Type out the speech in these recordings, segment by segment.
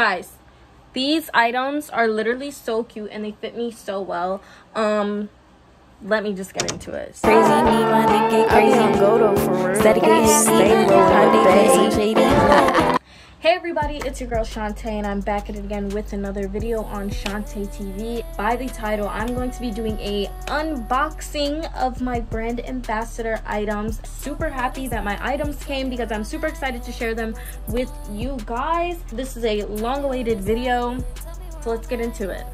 guys these items are literally so cute and they fit me so well um let me just get into it Crazy, me, my nigga, crazy. go though for real. Steady, stay low, I crazy, shady. Hey everybody, it's your girl Shantae and I'm back at it again with another video on Shantae TV. By the title, I'm going to be doing a unboxing of my brand ambassador items. Super happy that my items came because I'm super excited to share them with you guys. This is a long awaited video, so let's get into it.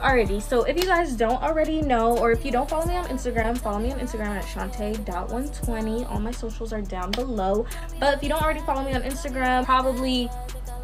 Alrighty, so if you guys don't already know, or if you don't follow me on Instagram, follow me on Instagram at shantae.120. All my socials are down below. But if you don't already follow me on Instagram, probably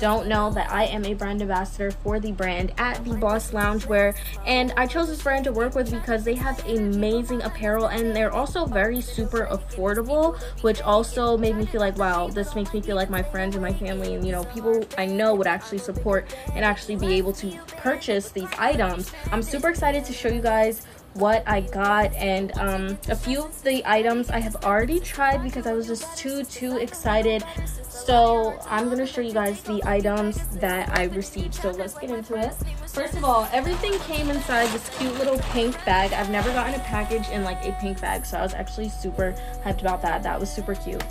don't know that I am a brand ambassador for the brand at the Boss Loungewear. And I chose this brand to work with because they have amazing apparel and they're also very super affordable, which also made me feel like, wow, this makes me feel like my friends and my family and, you know, people I know would actually support and actually be able to purchase these items. I'm super excited to show you guys what I got and um, a few of the items I have already tried because I was just too too excited. So I'm gonna show you guys the items that I received. So let's get into it. First of all everything came inside this cute little pink bag. I've never gotten a package in like a pink bag so I was actually super hyped about that. That was super cute.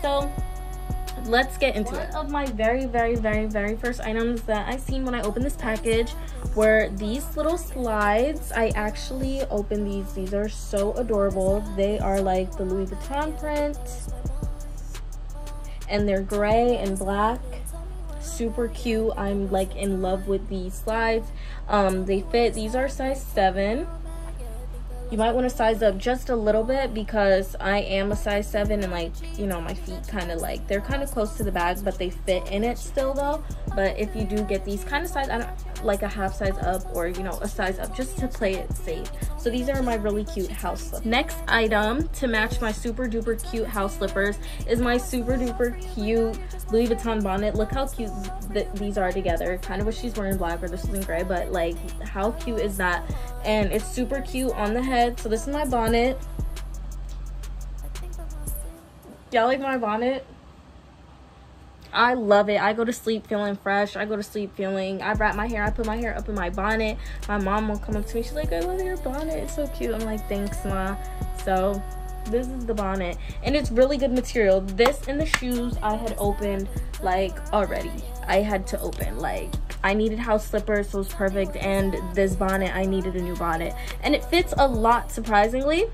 So let's get into One it. One of my very, very, very, very first items that I seen when I opened this package were these little slides. I actually opened these. These are so adorable. They are like the Louis Vuitton print. And they're gray and black. Super cute. I'm like in love with these slides. Um, they fit. These are size 7 you might want to size up just a little bit because I am a size 7 and like you know my feet kind of like they're kind of close to the bag but they fit in it still though. But if you do get these kind of size I don't like a half size up or you know a size up just to play it safe. So these are my really cute house slippers. Next item to match my super duper cute house slippers is my super duper cute Louis Vuitton bonnet. Look how cute th these are together. Kind of what she's wearing black or this is in gray but like how cute is that? And it's super cute on the head. So this is my bonnet. Y'all like my bonnet I love it. I go to sleep feeling fresh. I go to sleep feeling, I wrap my hair, I put my hair up in my bonnet. My mom will come up to me. She's like, I love your bonnet. It's so cute. I'm like, thanks, ma. So this is the bonnet and it's really good material this and the shoes i had opened like already i had to open like i needed house slippers so it's perfect and this bonnet i needed a new bonnet and it fits a lot surprisingly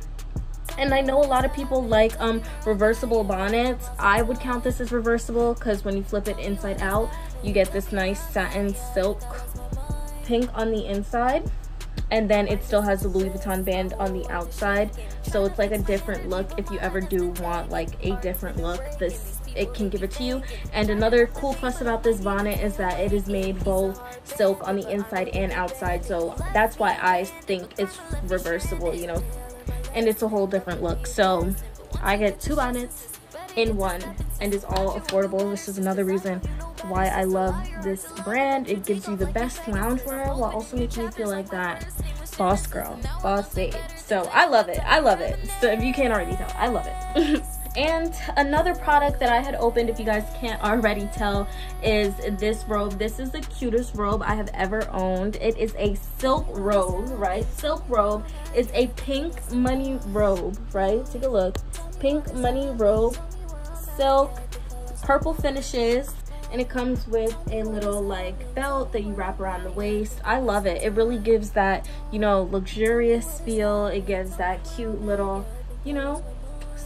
and I know a lot of people like um, reversible bonnets. I would count this as reversible because when you flip it inside out, you get this nice satin silk pink on the inside. And then it still has the Louis Vuitton band on the outside. So it's like a different look if you ever do want like a different look. This it can give it to you. And another cool plus about this bonnet is that it is made both silk on the inside and outside. So that's why I think it's reversible, you know, and it's a whole different look. So I get two bonnets in one and it's all affordable. This is another reason why I love this brand. It gives you the best loungewear while also making you feel like that boss girl, boss babe. So I love it. I love it. So if you can't already tell, I love it. And another product that I had opened, if you guys can't already tell, is this robe. This is the cutest robe I have ever owned. It is a silk robe, right? Silk robe is a pink money robe, right? Take a look. Pink money robe, silk, purple finishes, and it comes with a little like belt that you wrap around the waist i love it it really gives that you know luxurious feel it gives that cute little you know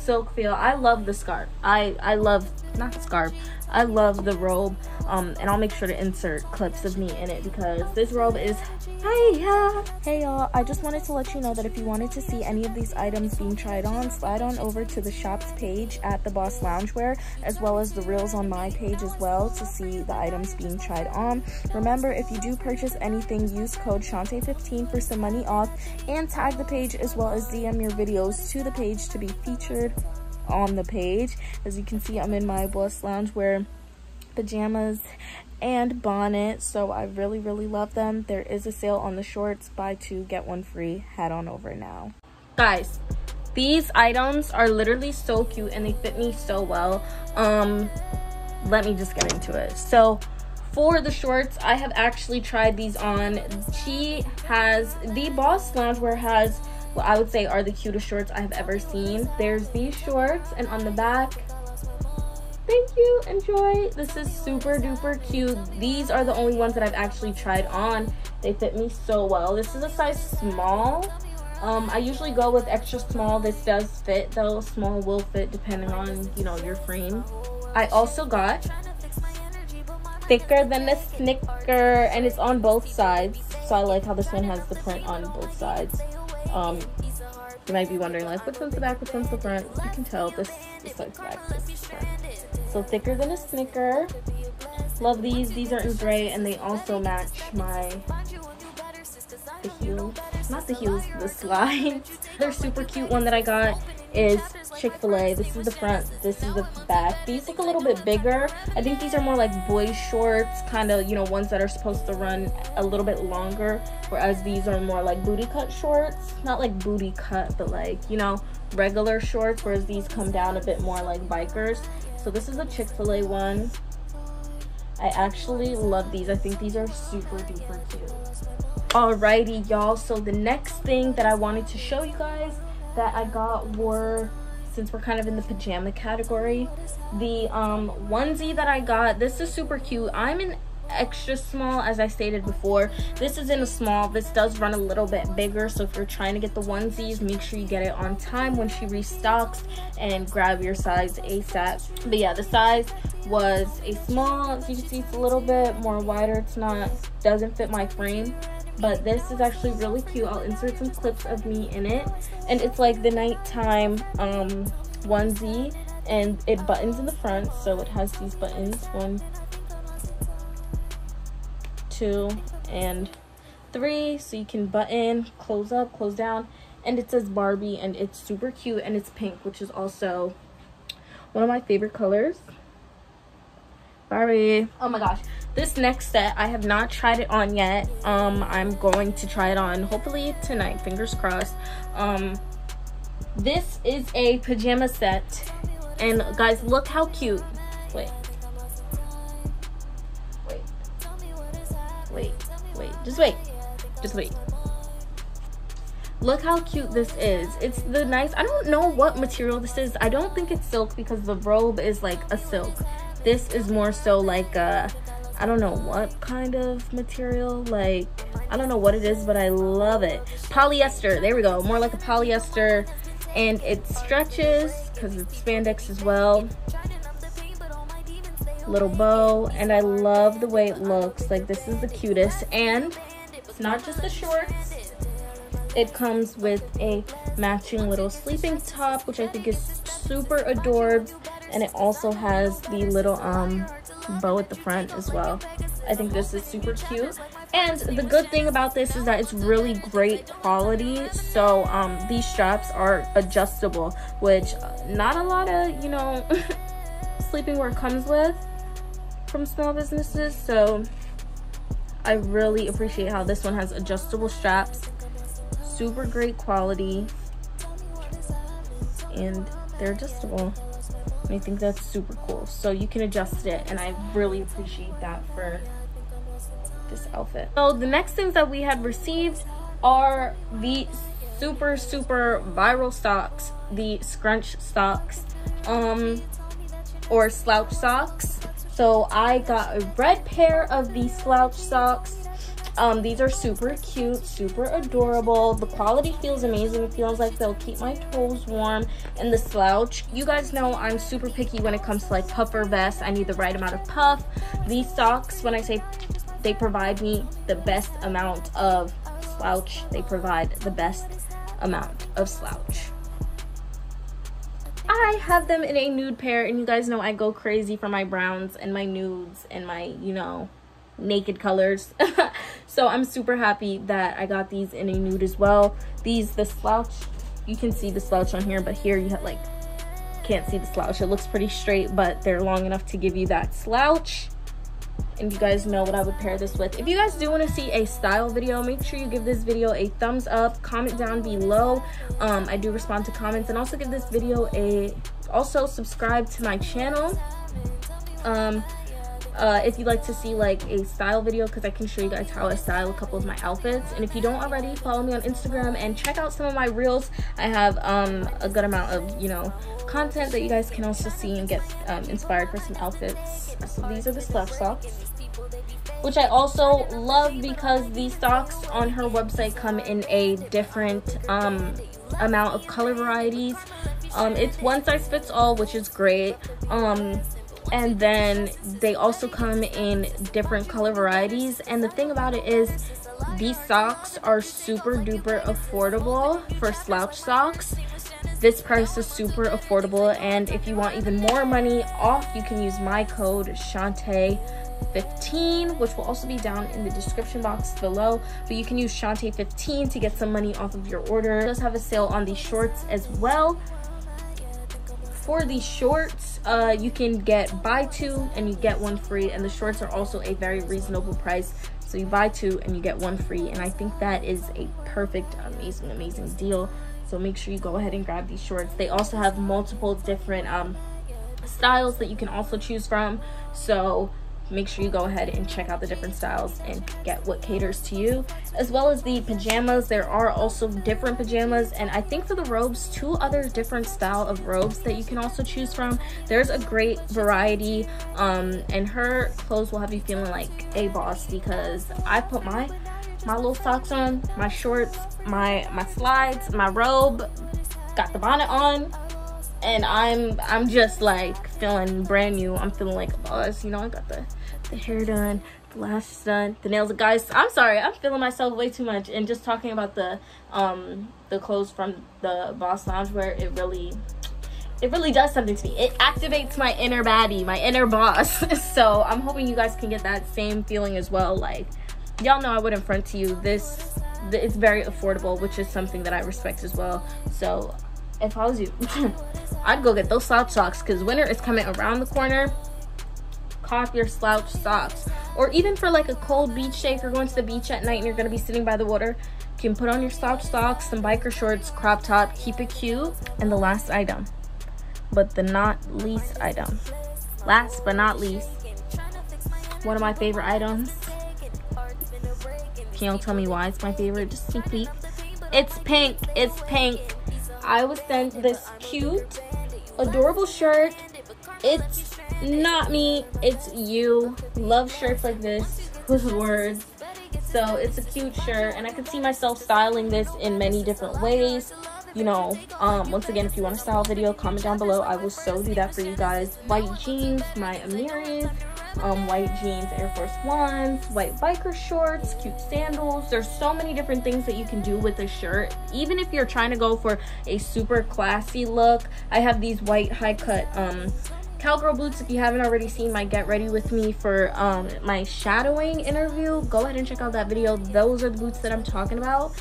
silk feel. I love the scarf. I, I love, not scarf, I love the robe. Um, and I'll make sure to insert clips of me in it because this robe is, hey, yeah. Hey y'all, I just wanted to let you know that if you wanted to see any of these items being tried on, slide on over to the shop's page at the Boss Loungewear, as well as the reels on my page as well to see the items being tried on. Remember, if you do purchase anything, use code Shantae15 for some money off and tag the page as well as DM your videos to the page to be featured on the page. As you can see, I'm in my Boss Loungewear pajamas and bonnet so i really really love them. There is a sale on the shorts. Buy two get one free. Head on over now. Guys these items are literally so cute and they fit me so well. Um let me just get into it. So for the shorts, I have actually tried these on. She has the Boss Loungewear has what I would say are the cutest shorts I have ever seen. There's these shorts, and on the back, thank you, enjoy. This is super duper cute. These are the only ones that I've actually tried on. They fit me so well. This is a size small. Um, I usually go with extra small. This does fit though. Small will fit depending on, you know, your frame. I also got thicker than the snicker and it's on both sides. So I like how this one has the print on both sides. Um, you might be wondering like which one's the back, which one's the front. You can tell this, this side's back, this is front. So thicker than a snicker. Love these. These are in gray and they also match my the heels. Not the heels, the slides. They're super cute one that I got is Chick-fil-A. This is the front, this is the back. These look a little bit bigger. I think these are more like boy shorts, kind of, you know, ones that are supposed to run a little bit longer, whereas these are more like booty cut shorts. Not like booty cut, but like, you know, regular shorts, whereas these come down a bit more like bikers. So this is a Chick-fil-A one. I actually love these. I think these are super duper cute. Alrighty, y'all. So the next thing that I wanted to show you guys that I got were since we're kind of in the pajama category the um onesie that I got this is super cute. I'm an extra small as I stated before. This is in a small this does run a little bit bigger so if you're trying to get the onesies make sure you get it on time when she restocks and grab your size ASAP but yeah the size was a small as you can see it's a little bit more wider it's not doesn't fit my frame but this is actually really cute. I'll insert some clips of me in it. And it's like the nighttime um onesie and it buttons in the front so it has these buttons one two and three so you can button close up close down and it says barbie and it's super cute and it's pink which is also one of my favorite colors. Barbie. Oh my gosh this next set i have not tried it on yet. Um i'm going to try it on hopefully tonight fingers crossed. Um this is a pajama set. And guys look how cute. Wait. Wait. Wait. Wait. Just wait. Just wait. Look how cute this is. It's the nice i don't know what material this is. I don't think it's silk because the robe is like a silk. This is more so like a I don't know what kind of material. Like, I don't know what it is, but I love it. Polyester. There we go. More like a polyester. And it stretches because it's spandex as well. Little bow. And I love the way it looks. Like, this is the cutest. And it's not just the shorts. It comes with a matching little sleeping top, which I think is super adorbs. And it also has the little um bow at the front as well. I think this is super cute. And the good thing about this is that it's really great quality. So um, these straps are adjustable, which not a lot of, you know, sleeping wear comes with from small businesses. So I really appreciate how this one has adjustable straps. Super great quality. And they're adjustable. I think that's super cool. So you can adjust it and I really appreciate that for this outfit. So the next things that we had received are the super, super viral socks, the scrunch socks, um, or slouch socks. So I got a red pair of these slouch socks um, these are super cute, super adorable. The quality feels amazing. It feels like they'll keep my toes warm. And the slouch, you guys know I'm super picky when it comes to like puffer vests. I need the right amount of puff. These socks, when I say they provide me the best amount of slouch, they provide the best amount of slouch. I have them in a nude pair and you guys know I go crazy for my browns and my nudes and my, you know, naked colors. so I'm super happy that I got these in a nude as well. These, the slouch, you can see the slouch on here, but here you have like, can't see the slouch. It looks pretty straight, but they're long enough to give you that slouch. And you guys know what I would pair this with. If you guys do want to see a style video, make sure you give this video a thumbs up. Comment down below. Um, I do respond to comments. And also give this video a... Also subscribe to my channel. Um, uh, if you'd like to see like a style video because I can show you guys how I style a couple of my outfits. And if you don't already, follow me on Instagram and check out some of my reels. I have um, a good amount of, you know, content that you guys can also see and get um, inspired for some outfits. So these are the slouch socks which I also love because these socks on her website come in a different um, amount of color varieties. Um, it's one size fits all, which is great. Um, and then they also come in different color varieties. And the thing about it is, these socks are super duper affordable for slouch socks. This price is super affordable, and if you want even more money off, you can use my code Shantae 15 which will also be down in the description box below but you can use Shantae 15 to get some money off of your order it does have a sale on these shorts as well for the shorts uh, you can get buy two and you get one free and the shorts are also a very reasonable price. So you buy two and you get one free and i think that is a perfect amazing amazing deal. So make sure you go ahead and grab these shorts. They also have multiple different um, styles that you can also choose from. So make sure you go ahead and check out the different styles and get what caters to you as well as the pajamas. There are also different pajamas and i think for the robes two other different style of robes that you can also choose from. There's a great variety um and her clothes will have you feeling like a boss because i put my my little socks on my shorts my my slides my robe got the bonnet on and I'm I'm just like feeling brand new. I'm feeling like a boss. You know, I got the the hair done, the lashes done, the nails. Guys, I'm sorry, I'm feeling myself way too much. And just talking about the um the clothes from the Boss Loungewear, it really it really does something to me. It activates my inner baddie, my inner boss. so I'm hoping you guys can get that same feeling as well. Like y'all know I wouldn't front to you. This it's very affordable, which is something that I respect as well. So if I was you, I'd go get those slouch socks because winter is coming around the corner. Cop your slouch socks. Or even for like a cold beach day, if you're going to the beach at night and you're to be sitting by the water, you can put on your slouch socks, some biker shorts, crop top, keep it cute. And the last item, but the not least item. Last but not least, one of my favorite items. Can y'all tell me why it's my favorite? Just sneak peek. It's pink. It's pink. I was sent this cute, adorable shirt. It's not me, it's you. Love shirts like this with words. So it's a cute shirt, and I could see myself styling this in many different ways. You know, um, once again, if you want a style video, comment down below. I will so do that for you guys. White jeans, my Amiris, um, white jeans, Air Force Ones, white biker shorts, cute sandals. There's so many different things that you can do with a shirt. Even if you're trying to go for a super classy look, I have these white high cut um, cowgirl boots. If you haven't already seen my get ready with me for um, my shadowing interview go ahead and check out that video. Those are the boots that i'm talking about.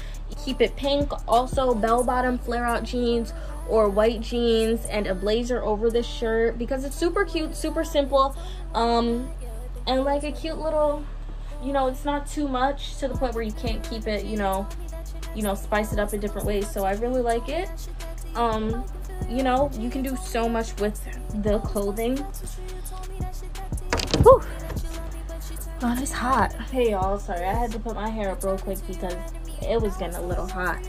Keep it pink. Also bell bottom flare out jeans or white jeans and a blazer over this shirt because it's super cute super simple um and like a cute little you know it's not too much to the point where you can't keep it you know you know spice it up in different ways so i really like it. Um you know you can do so much with the clothing. Whew. oh it's hot. Hey y'all sorry i had to put my hair up real quick because it was getting a little hot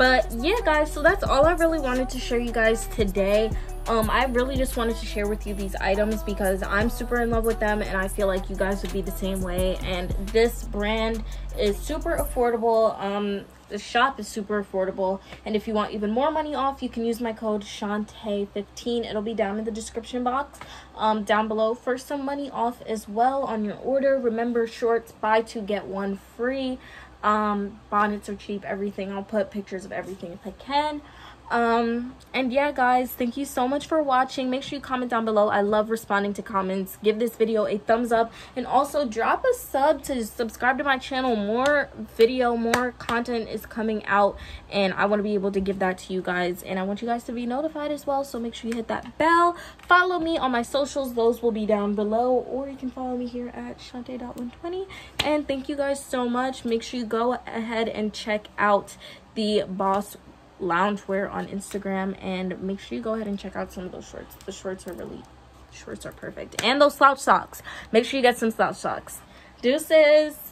but yeah guys so that's all i really wanted to show you guys today. Um i really just wanted to share with you these items because i'm super in love with them and i feel like you guys would be the same way. And this brand is super affordable. Um the shop is super affordable. And if you want even more money off you can use my code shantae15 it'll be down in the description box. Um, down below for some money off as well on your order. Remember shorts buy two get one free um, bonnets are cheap everything. I'll put pictures of everything if i can um and yeah guys thank you so much for watching. Make sure you comment down below. I love responding to comments. Give this video a thumbs up. And also drop a sub to subscribe to my channel. More video more content is coming out. And i want to be able to give that to you guys. And i want you guys to be notified as well. So make sure you hit that bell. Follow me on my socials. Those will be down below. Or you can follow me here at shantae.120 and thank you guys so much. Make sure you go ahead and check out the boss loungewear on Instagram and make sure you go ahead and check out some of those shorts. The shorts are really Shorts are perfect. And those slouch socks. Make sure you get some slouch socks. Deuces.